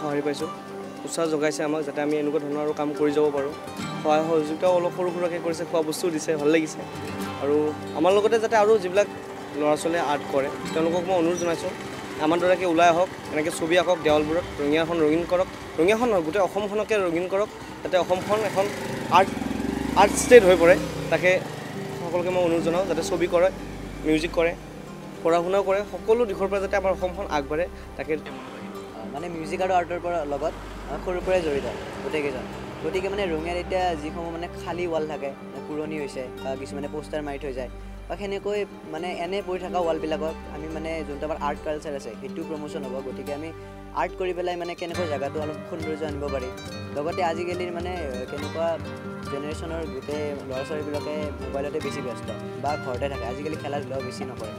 সঁহাৰি পাইছোঁ। উৎসাহ যোগাইছে আমাক যাতে আমি এনেকুৱা ধৰণৰ আৰু কাম কৰি যাব পাৰোঁ। সহায় সহযোগিতাও অলপ সৰু সুৰাকৈ কৰিছে খোৱা বস্তুও দিছে ভাল লাগিছে। আৰু আমাৰ লগতে যাতে আৰু যিবিলাক ল'ৰা ছোৱালীয়ে আৰ্ট কৰে তেওঁলোকক মই অনুৰোধ জনাইছোঁ আমাৰ দৰেকৈ ওলাই আহক এনেকৈ ছবি আঁকক দেৱালবোৰত ৰঙিয়াখন ৰঙীন কৰক ৰঙিয়াখন নহয় গোটেই অসমখনকে ৰঙীন কৰক যাতে অসমখন এখন আৰ্ট আৰ্ট ষ্টেট হৈ পৰে। তাকে সকলোকে মই অনুৰোধ জনাওঁ যাতে ছবি কৰে মিউজিক কৰে পঢ়া শুনাও কৰে সকলো দিশৰ পৰা যাতে আমাৰ অসমখন আগবাঢ়ে তাকে মানে মিউজিক আৰু আৰ্টৰ পৰা লগত সৰুৰ পৰাই জড়িত গোটেইকেইজন। গতিকে মানে ৰঙিয়াত এতিয়া যিসমূহ মানে খালী ৱাল থাকে পুৰণি হৈছে বা কিছুমানে পোষ্টাৰ মাৰি থৈ যায় বা সেনেকৈ মানে এনে পৰি থকা ৱালবিলাকত আমি মানে যোনটো আমাৰ আৰ্ট কালচাৰ আছে সেইটো প্ৰমোশ্যন হ'ব। গতিকে আমি আৰ্ট কৰি পেলাই মানে কেনেকৈ জেগাটো অলপ সৌন্দৰ্য আনিব পাৰি। লগতে আজিকালিৰ মানে কেনেকুৱা জেনেৰেশ্যনৰ গোটেই ল'ৰা ছোৱালীবিলাকে মোবাইলতে বেছি ব্যস্ত বা ঘৰতে থাকে। আজিকালি খেলা ধূলাও বেছি নকৰে।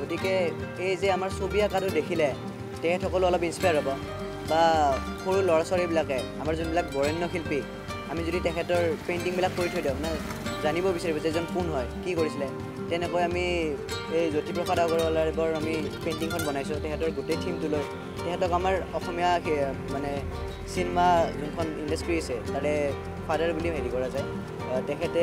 গতিকে এই যে আমাৰ ছবি আঁকাটো দেখিলে তেখেতসকলো অলপ ইনস্পায়াৰ হ'ব। বা সৰু ল'ৰা ছোৱালীবিলাকে আমাৰ যোনবিলাক বৰেণ্য শিল্পী আমি যদি তেখেতৰ পেইণ্টিংবিলাক কৰি থৈ দিওঁ মানে জানিব বিচাৰিব যে এজন কোন হয় কি কৰিছিলে তেনেকৈ আমি এই জ্যোতিপ্ৰসাদ আগৰৱালাৰ আমি পেইণ্টিংখন বনাইছোঁ তেখেতৰ গোটেই থিমটো লৈ। তেখেতক আমাৰ অসমীয়া মানে চিনেমা যোনখন ইণ্ডাষ্ট্ৰি আছে তাৰে ফাদাৰ বুলি হেৰি কৰা যায়। তেখেতে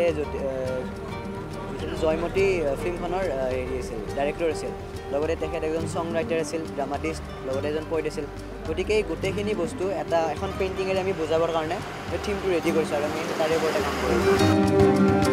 জয়মতী ফিল্মখনৰ হেৰি আছিল ডাইৰেক্টৰ আছিল। লগতে তেখেত এজন ছং ৰাইটাৰ আছিল ড্ৰামাটিষ্ট লগতে এজন পইট আছিল। গতিকে এই গোটেইখিনি বস্তু এটা এখন পেইণ্টিঙেৰে আমি বুজাবৰ কাৰণে থিমটো ৰেডি কৰিছোঁ আৰু আমি তাৰে ওপৰতে কাম কৰিছোঁ